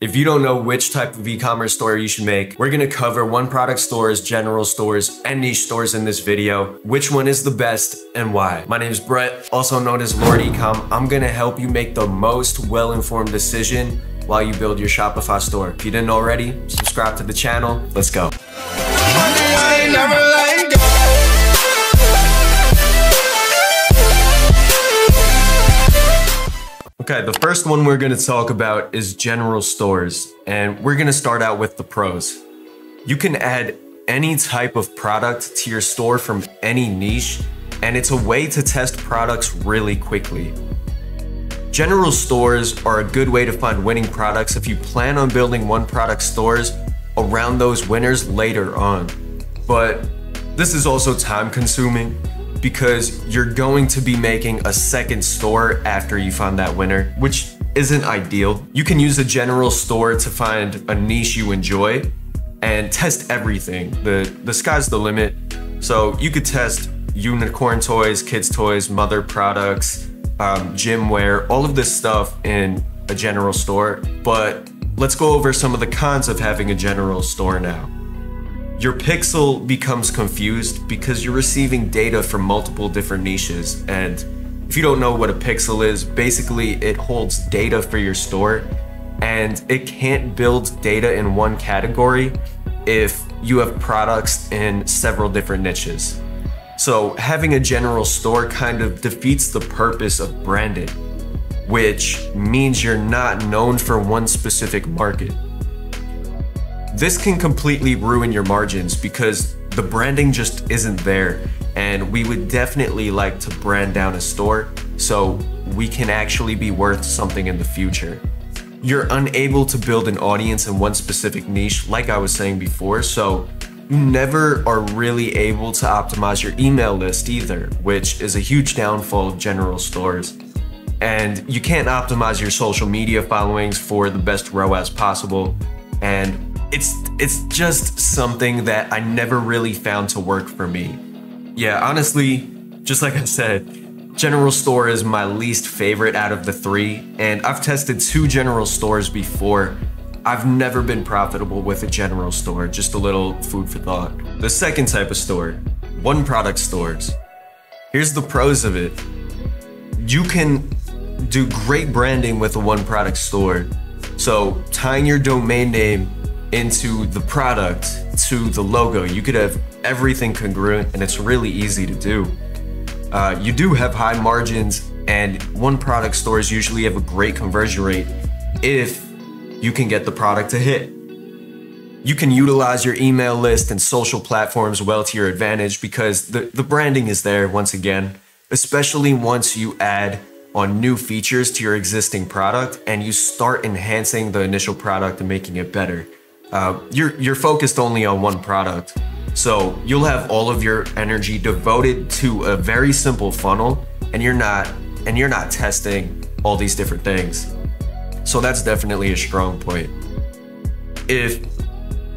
If you don't know which type of e-commerce store you should make, we're gonna cover one product stores, general stores, and niche stores in this video. Which one is the best and why? My name is Brett, also known as Lord Ecom. I'm gonna help you make the most well-informed decision while you build your Shopify store. If you didn't already, subscribe to the channel. Let's go. Okay, the first one we're gonna talk about is general stores, and we're gonna start out with the pros. You can add any type of product to your store from any niche, and it's a way to test products really quickly. General stores are a good way to find winning products if you plan on building one product stores around those winners later on. But this is also time consuming because you're going to be making a second store after you find that winner, which isn't ideal. You can use a general store to find a niche you enjoy and test everything. The, the sky's the limit. So you could test unicorn toys, kids toys, mother products, um, gym wear, all of this stuff in a general store. But let's go over some of the cons of having a general store now. Your pixel becomes confused because you're receiving data from multiple different niches. And if you don't know what a pixel is, basically it holds data for your store and it can't build data in one category if you have products in several different niches. So having a general store kind of defeats the purpose of branding, which means you're not known for one specific market. This can completely ruin your margins because the branding just isn't there. And we would definitely like to brand down a store so we can actually be worth something in the future. You're unable to build an audience in one specific niche, like I was saying before, so you never are really able to optimize your email list either, which is a huge downfall of general stores. And you can't optimize your social media followings for the best ROAS possible. And it's it's just something that I never really found to work for me. Yeah, honestly, just like I said, General Store is my least favorite out of the three, and I've tested two General Stores before. I've never been profitable with a General Store, just a little food for thought. The second type of store, one product stores. Here's the pros of it. You can do great branding with a one product store. So tying your domain name into the product to the logo. You could have everything congruent and it's really easy to do. Uh, you do have high margins and one product stores usually have a great conversion rate if you can get the product to hit. You can utilize your email list and social platforms well to your advantage because the, the branding is there once again, especially once you add on new features to your existing product and you start enhancing the initial product and making it better uh, you're you're focused only on one product. So you'll have all of your energy devoted to a very simple funnel and you're not and you're not testing all these different things. So that's definitely a strong point. If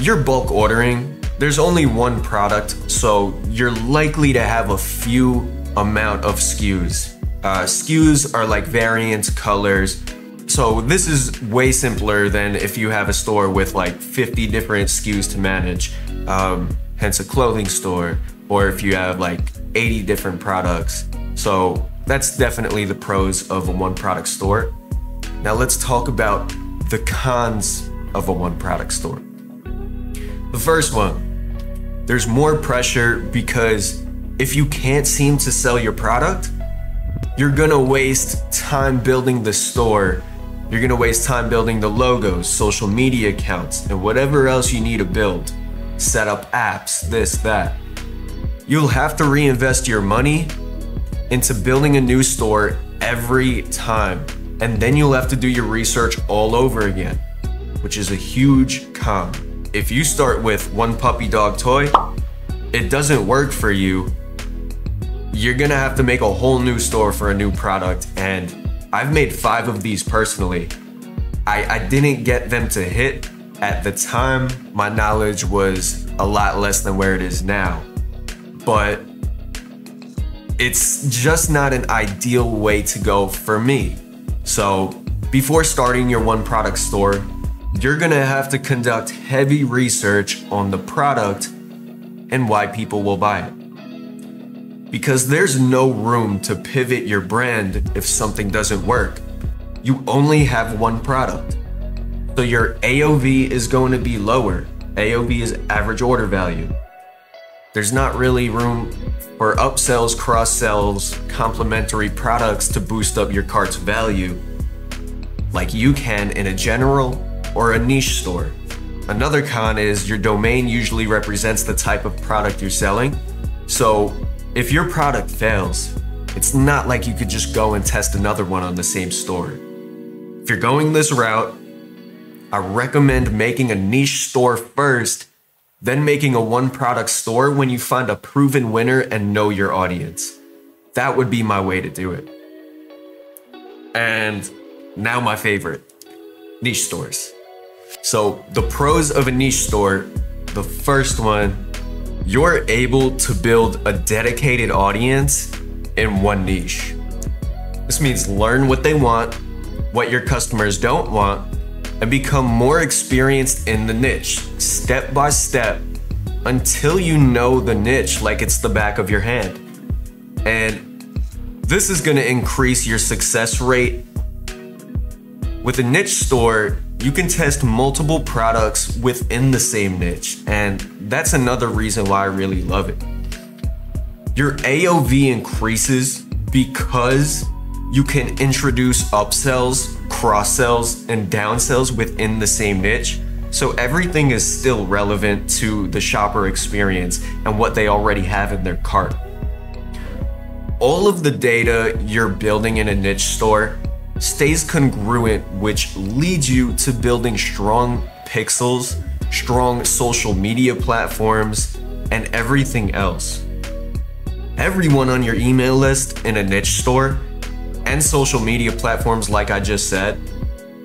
you're bulk ordering, there's only one product, so you're likely to have a few amount of SKUs. Uh, SKUs are like variants, colors, so this is way simpler than if you have a store with like 50 different SKUs to manage, um, hence a clothing store, or if you have like 80 different products. So that's definitely the pros of a one product store. Now let's talk about the cons of a one product store. The first one, there's more pressure because if you can't seem to sell your product, you're gonna waste time building the store you're gonna waste time building the logos, social media accounts, and whatever else you need to build. Set up apps, this, that. You'll have to reinvest your money into building a new store every time. And then you'll have to do your research all over again, which is a huge con. If you start with one puppy dog toy, it doesn't work for you, you're gonna have to make a whole new store for a new product and I've made five of these personally. I, I didn't get them to hit. At the time, my knowledge was a lot less than where it is now. But it's just not an ideal way to go for me. So before starting your one product store, you're gonna have to conduct heavy research on the product and why people will buy it. Because there's no room to pivot your brand if something doesn't work. You only have one product. So your AOV is going to be lower. AOV is average order value. There's not really room for upsells, cross sells, complementary products to boost up your cart's value like you can in a general or a niche store. Another con is your domain usually represents the type of product you're selling. So if your product fails, it's not like you could just go and test another one on the same store. If you're going this route, I recommend making a niche store first, then making a one product store when you find a proven winner and know your audience. That would be my way to do it. And now my favorite, niche stores. So the pros of a niche store, the first one, you're able to build a dedicated audience in one niche. This means learn what they want, what your customers don't want, and become more experienced in the niche, step by step, until you know the niche like it's the back of your hand. And this is gonna increase your success rate. With a niche store, you can test multiple products within the same niche, and that's another reason why I really love it. Your AOV increases because you can introduce upsells, cross sells, and downsells within the same niche. So everything is still relevant to the shopper experience and what they already have in their cart. All of the data you're building in a niche store stays congruent, which leads you to building strong pixels, strong social media platforms, and everything else. Everyone on your email list in a niche store and social media platforms, like I just said,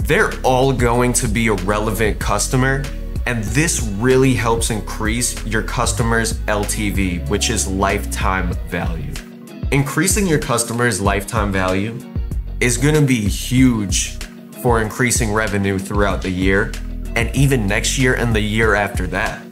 they're all going to be a relevant customer. And this really helps increase your customer's LTV, which is lifetime value. Increasing your customer's lifetime value is going to be huge for increasing revenue throughout the year and even next year and the year after that.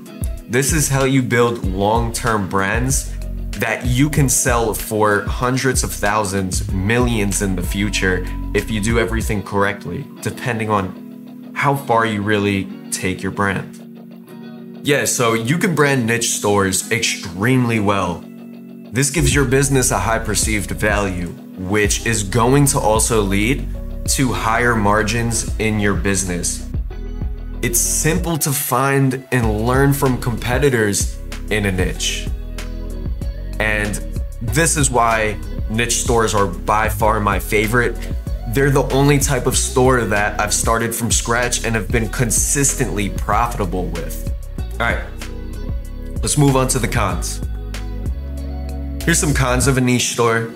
This is how you build long term brands that you can sell for hundreds of thousands, millions in the future if you do everything correctly, depending on how far you really take your brand. Yeah, so you can brand niche stores extremely well. This gives your business a high perceived value which is going to also lead to higher margins in your business. It's simple to find and learn from competitors in a niche. And this is why niche stores are by far my favorite. They're the only type of store that I've started from scratch and have been consistently profitable with. All right, let's move on to the cons. Here's some cons of a niche store.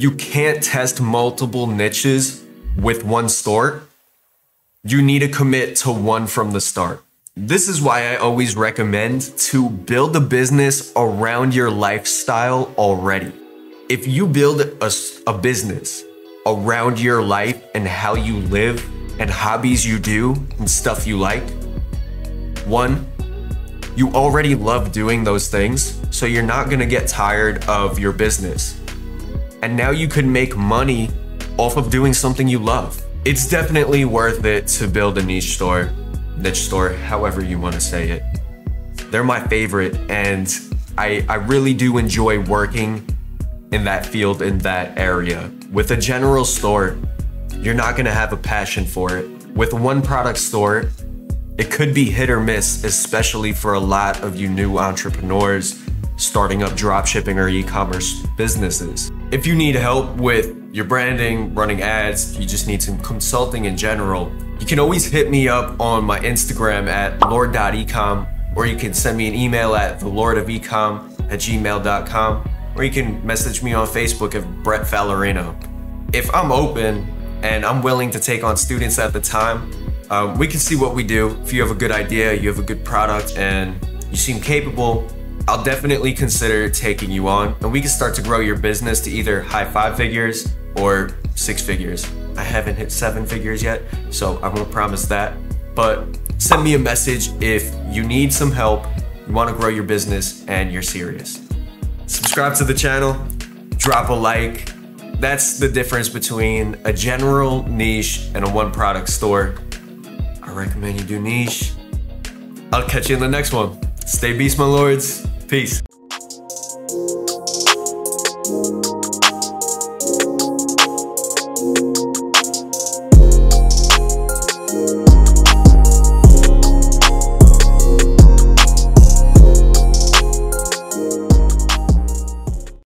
You can't test multiple niches with one store. You need to commit to one from the start. This is why I always recommend to build a business around your lifestyle already. If you build a, a business around your life and how you live and hobbies you do and stuff you like, one, you already love doing those things, so you're not gonna get tired of your business and now you can make money off of doing something you love. It's definitely worth it to build a niche store, niche store, however you want to say it. They're my favorite, and I, I really do enjoy working in that field, in that area. With a general store, you're not gonna have a passion for it. With one product store, it could be hit or miss, especially for a lot of you new entrepreneurs starting up dropshipping or e-commerce businesses. If you need help with your branding, running ads, you just need some consulting in general, you can always hit me up on my Instagram at lord.ecom or you can send me an email at thelordofecom at gmail.com or you can message me on Facebook at Brett Fallarino. If I'm open and I'm willing to take on students at the time, um, we can see what we do. If you have a good idea, you have a good product, and you seem capable, I'll definitely consider taking you on and we can start to grow your business to either high five figures or six figures. I haven't hit seven figures yet, so I won't promise that. But send me a message if you need some help, you want to grow your business, and you're serious. Subscribe to the channel, drop a like. That's the difference between a general niche and a one product store. I recommend you do niche. I'll catch you in the next one. Stay beast, my lords. Peace.